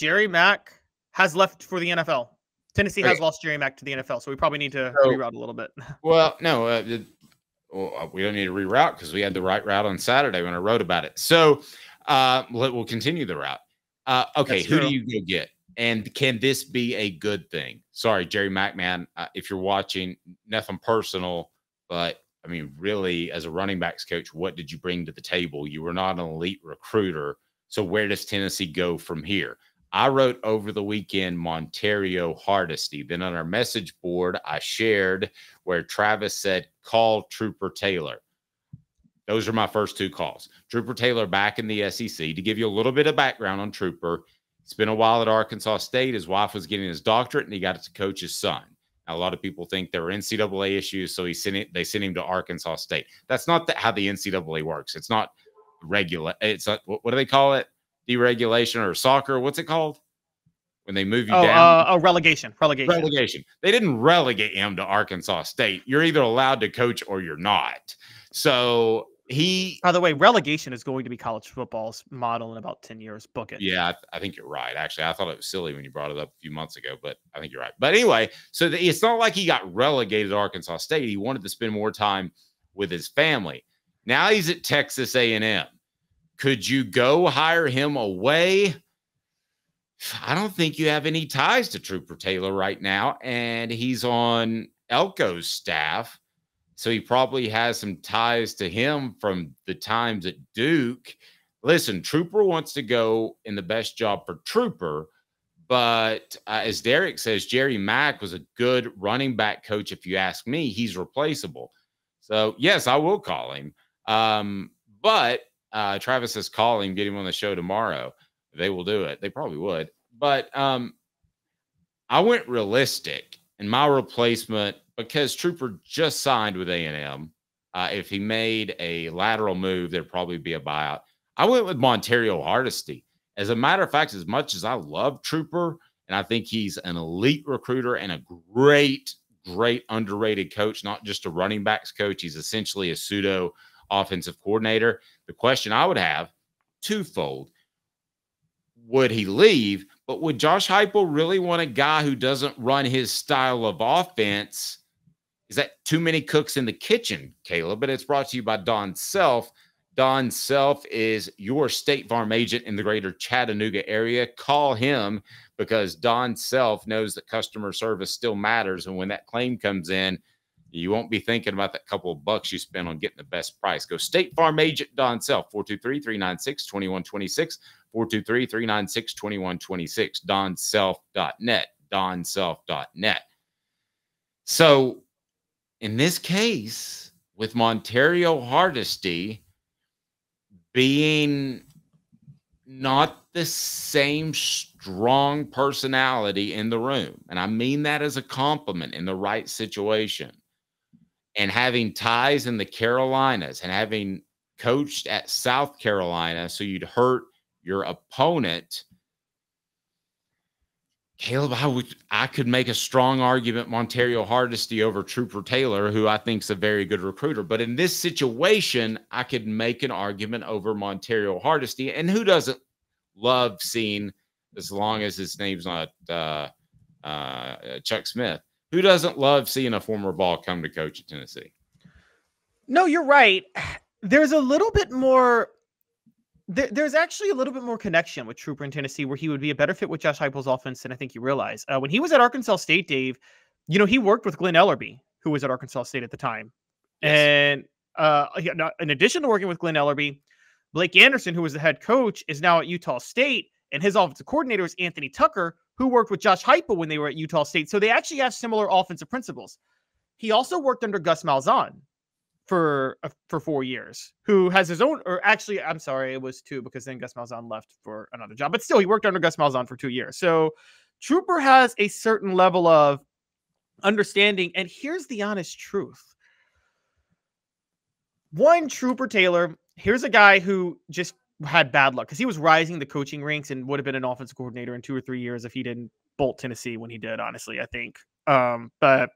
Jerry Mack has left for the NFL. Tennessee has lost Jerry Mack to the NFL, so we probably need to so, reroute a little bit. Well, no, uh, well, uh, we don't need to reroute because we had the right route on Saturday when I wrote about it. So uh, we'll continue the route. Uh, okay, That's who true. do you go get? And can this be a good thing? Sorry, Jerry McMahon, uh, if you're watching, nothing personal, but I mean, really, as a running backs coach, what did you bring to the table? You were not an elite recruiter. So where does Tennessee go from here? I wrote over the weekend Montario Hardesty. Then on our message board, I shared where Travis said, call Trooper Taylor. Those are my first two calls. Trooper Taylor back in the SEC. To give you a little bit of background on Trooper, it's been a while at Arkansas State. His wife was getting his doctorate and he got it to coach his son. Now, a lot of people think there were NCAA issues, so he sent it, they sent him to Arkansas State. That's not the, how the NCAA works. It's not regular. It's what do they call it? Deregulation or soccer. What's it called? When they move you oh, down? Uh, oh, relegation. Relegation. Relegation. They didn't relegate him to Arkansas State. You're either allowed to coach or you're not. So he. By the way, relegation is going to be college football's model in about 10 years. Book it. Yeah, I, th- I think you're right. Actually, I thought it was silly when you brought it up a few months ago, but I think you're right. But anyway, so the, it's not like he got relegated to Arkansas State. He wanted to spend more time with his family. Now he's at Texas A&M. Could you go hire him away? I don't think you have any ties to Trooper Taylor right now. And he's on Elko's staff. So he probably has some ties to him from the times at Duke. Listen, Trooper wants to go in the best job for Trooper. But uh, as Derek says, Jerry Mack was a good running back coach. If you ask me, he's replaceable. So, yes, I will call him. Um, but uh, Travis is calling, get him on the show tomorrow. They will do it. They probably would. But um, I went realistic in my replacement because Trooper just signed with A&M. Uh, if he made a lateral move, there'd probably be a buyout. I went with Montario Hardesty. As a matter of fact, as much as I love Trooper, and I think he's an elite recruiter and a great, great underrated coach, not just a running backs coach. He's essentially a pseudo offensive coordinator. The question I would have twofold would he leave? But would Josh Heupel really want a guy who doesn't run his style of offense? Is that too many cooks in the kitchen, Caleb? But it's brought to you by Don Self. Don Self is your State Farm agent in the greater Chattanooga area. Call him because Don Self knows that customer service still matters. And when that claim comes in, you won't be thinking about that couple of bucks you spent on getting the best price. Go State Farm Agent Don Self, 423 396 2126, 423 396 2126, donself.net, donself.net. So in this case, with Montario Hardesty being not the same strong personality in the room, and I mean that as a compliment in the right situation and having ties in the Carolinas and having coached at South Carolina, so you'd hurt your opponent. Caleb, I would I could make a strong argument Montario Hardesty over Trooper Taylor, who I think is a very good recruiter. But in this situation, I could make an argument over Montario Hardesty. And who doesn't love seeing, as long as his name's not uh, uh, Chuck Smith, who doesn't love seeing a former ball come to coach at Tennessee? No, you're right. There's a little bit more. There, there's actually a little bit more connection with Trooper in Tennessee, where he would be a better fit with Josh Heupel's offense than I think you realize. Uh, when he was at Arkansas State, Dave, you know he worked with Glen Elarbee, who was at Arkansas State at the time, yes. and uh, in addition to working with Glen Elarbee, Blake Anderson, who was the head coach, is now at Utah State, and his offensive coordinator is Anthony Tucker, who worked with Josh Heupel when they were at Utah State. So they actually have similar offensive principles. He also worked under Gus Malzahn for uh, for four years, who has his own, or actually, I'm sorry, it was two because then Gus Malzahn left for another job. But still, he worked under Gus Malzahn for two years. So Trooper has a certain level of understanding. And here's the honest truth. One Trooper Taylor, here's a guy who just had bad luck because he was rising the coaching ranks and would have been an offensive coordinator in two or three years if he didn't bolt Tennessee when he did. Honestly, I think. Um, but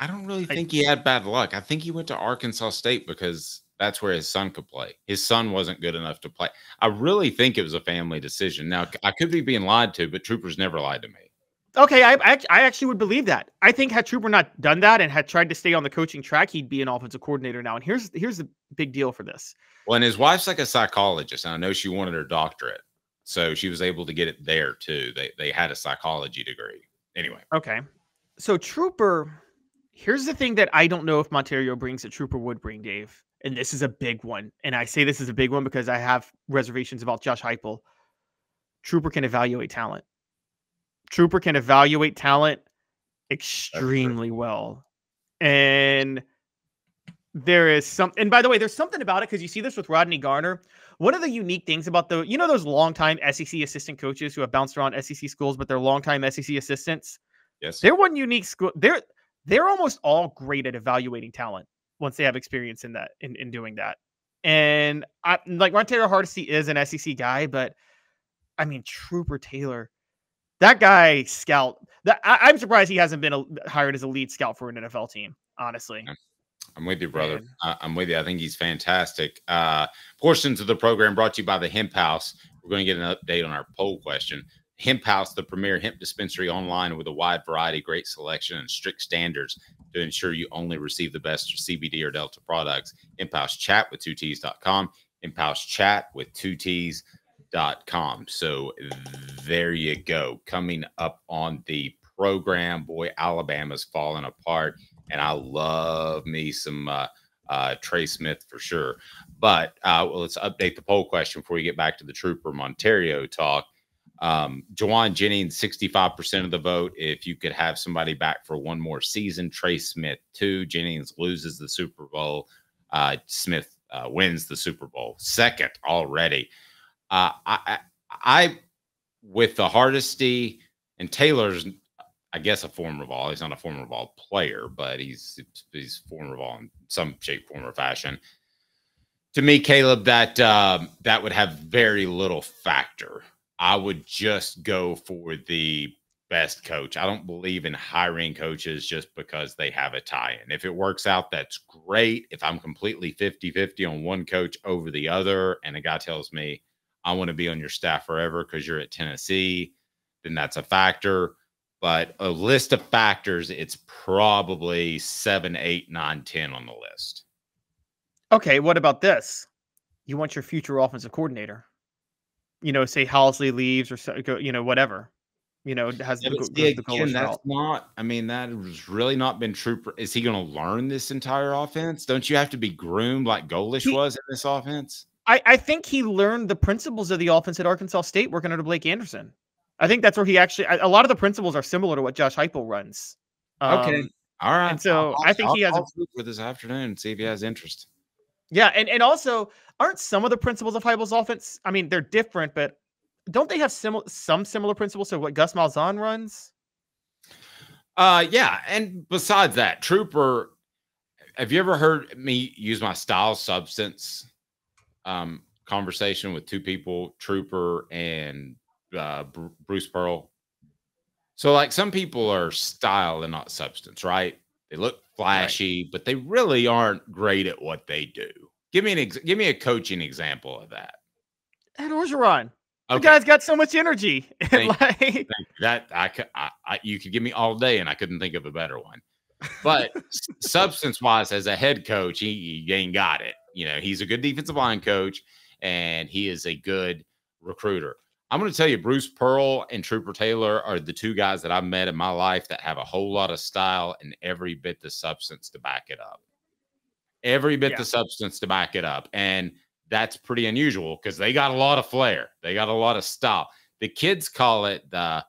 I don't really think I, he had bad luck. I think he went to Arkansas State because that's where his son could play. His son wasn't good enough to play. I really think it was a family decision. Now I could be being lied to, but Troopers never lied to me. Okay, I, I, I actually would believe that. I think had Trooper not done that and had tried to stay on the coaching track, he'd be an offensive coordinator now. And here's here's the big deal for this. Well, and his wife's like a psychologist, and I know she wanted her doctorate, so she was able to get it there too. They they had a psychology degree. Anyway, okay. So Trooper, here's the thing that I don't know if Montario brings that Trooper would bring, Dave. And this is a big one. And I say this is a big one because I have reservations about Josh Heupel. Trooper can evaluate talent. Trooper can evaluate talent extremely well. And there is some and by the way, there's something about it because you see this with Rodney Garner. One of the unique things about the, you know, those longtime SEC assistant coaches who have bounced around SEC schools, but they're longtime SEC assistants. yes, They're one unique school. They're they're almost all great at evaluating talent once they have experience in that in, in doing that. And I like Montario Hardesty is an SEC guy, but I mean Trooper Taylor, that guy scout. That I, am surprised he hasn't been a, hired as a lead scout for an NFL team. Honestly, I'm with you, brother. I, I'm with you. I think he's fantastic. Uh, portions of the program brought to you by the Hemp House. We're going to get an update on our poll question. Hemp House, the premier hemp dispensary online with a wide variety, great selection, and strict standards to ensure you only receive the best CBD or Delta products. Hemp House chat with two T's.com. Hemp House chat with two T's.com. So there you go. Coming up on the program, boy, Alabama's falling apart. And I love me some uh, uh, Trey Smith for sure. But uh, well, let's update the poll question before we get back to the Trooper Montario talk. Um, Jauan Jennings, 65% of the vote. If you could have somebody back for one more season, Trey Smith, two. Jennings loses the Super Bowl. Uh, Smith uh, wins the Super Bowl. Second already. Uh, I, I, with the Hardesty and Taylor's, I guess a former ball. He's not a former ball player, but he's he's former ball in some shape, form, or fashion. To me, Caleb, that um, that would have very little factor. I would just go for the best coach. I don't believe in hiring coaches just because they have a tie in. If it works out, that's great. If I'm completely 50 50 on one coach over the other, and a guy tells me, I want to be on your staff forever because you're at Tennessee, then that's a factor. But a list of factors, it's probably seven, eight, nine, ten on the list. Okay, what about this? You want your future offensive coordinator. You know, say Halzle leaves or so, you know, whatever. You know, has Yeah, the, see, again, that's route. not. I mean, that has really not been true. for- Is he going to learn this entire offense? Don't you have to be groomed like Golesh He- was in this offense? I, I think he learned the principles of the offense at Arkansas State working under Blake Anderson. I think that's where he actually. A a lot of the principles are similar to what Josh Heupel runs. Okay. Um, All right. and so I'll- I think he I'll- has a- I'll speak with this afternoon and see if he has interest. Yeah, and and also aren't some of the principles of Heupel's offense? I mean, they're different, but don't they have similar some similar principles to what Gus Malzahn runs? Uh, yeah. And besides that, Trooper, have you ever heard me use my style substance um, conversation with two people, Trooper and uh, Br- Bruce Pearl? So, like, some people are style and not substance, right? They look flashy, but they really aren't great at what they do. Give me an ex- give me a coaching example of that. Ed Orgeron. The Okay, guy's got so much energy. Like. That I, I, I you could give me all day, and I couldn't think of a better one. But substance wise, as a head coach, he, he ain't got it. You know, he's a good defensive line coach, and he is a good recruiter. I'm going to tell you, Bruce Pearl and Trooper Taylor are the two guys that I've met in my life that have a whole lot of style and every bit the substance to back it up. Every bit Yeah. the substance to back it up. And that's pretty unusual because they got a lot of flair. They got a lot of style. The kids call it the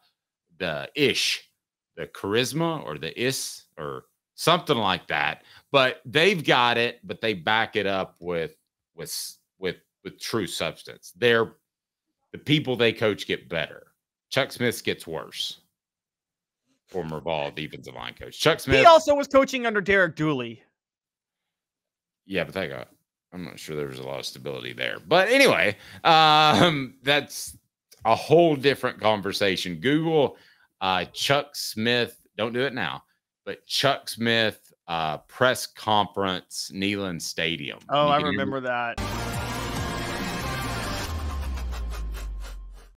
the ish, the charisma or the is or something like that. But they've got it, but they back it up with with with with true substance. They're the people they coach get better. Chuck Smith gets worse. Former ball defensive line coach. Chuck Smith. he also was coaching under Derek Dooley. Yeah, but that got I'm not sure there was a lot of stability there. But anyway, um, that's a whole different conversation. Google uh Chuck Smith, don't do it now, but Chuck Smith uh, press conference, Neyland Stadium. Oh, I remember that.